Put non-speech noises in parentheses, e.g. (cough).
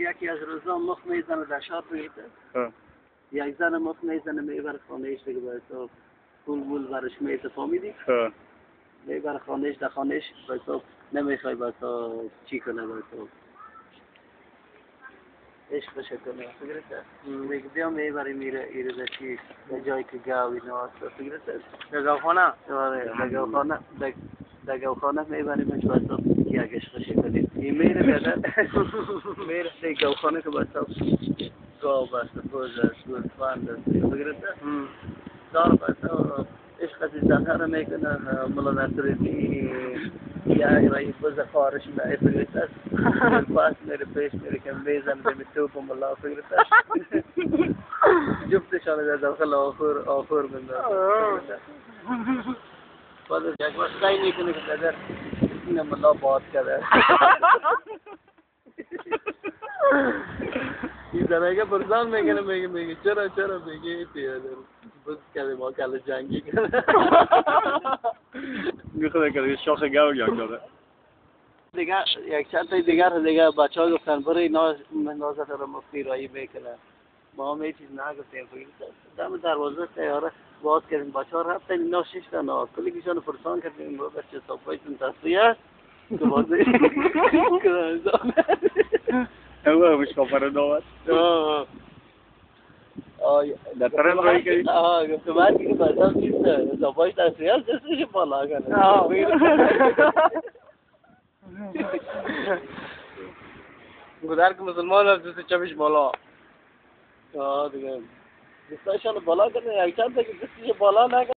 یکی از روزا مخ می‌زنه در بگیرده ها. یک زن مخ می‌زنه می‌بره خانهش دیگه به حساب پول بول برش میده فهمیدی ها. می‌بره خانهش در خانهش به حساب نمی‌خوای به حساب چی کنه به حساب. عشقش کنه میگه بیا می‌بره میره ایره در چی؟ در جایی که گاوی نواست فکرته در گاوخانه آره در گاوخانه در- در گاوخانه میبریمش به حساب. یک عشقش کنیم این میره بیادر میره در گاوخانه که حساب گاو بسته بوز است گوسفند است فکرته دار بس عشق از زهره می‌کنن ملا یا رای بز خارش نه فکرت است پاس میره پیش میره که میزن به توپ ملا فکرت است جفتشان از داخل آخر آخر من بعد یک بار سعی می‌کنه که در این ملا باد کرده این زنگه پرسان می‌کنه میگه میگه چرا چرا میگه پیاده بس کرده ما کل جنگی کرده می‌خواد که شاخ گاو یا داره دیگر یک چند تا دیگر دیگر بچه ها گفتن برای ناز نازت رو مفتی رایی می‌کنه ما هم چیز نگفتیم دم دروازه سیاره باز کردیم. بچه ها رفتن اینا شش تا نا کلیکشان پرسان کردیم. با بچه صاحبایتون تصفیه است. که بازی (laughs) او مش کافر دعوت. در طرف رایی کردی؟ آه گفتم بعد که بازم نیست صاحبای تصفیه است دستش بالا کنه. (laughs) گذر که مسلمان هست دست چپش بالا. آه دیگه. دستایشان بالا کنه یک چند تا که دستش بالا نکنه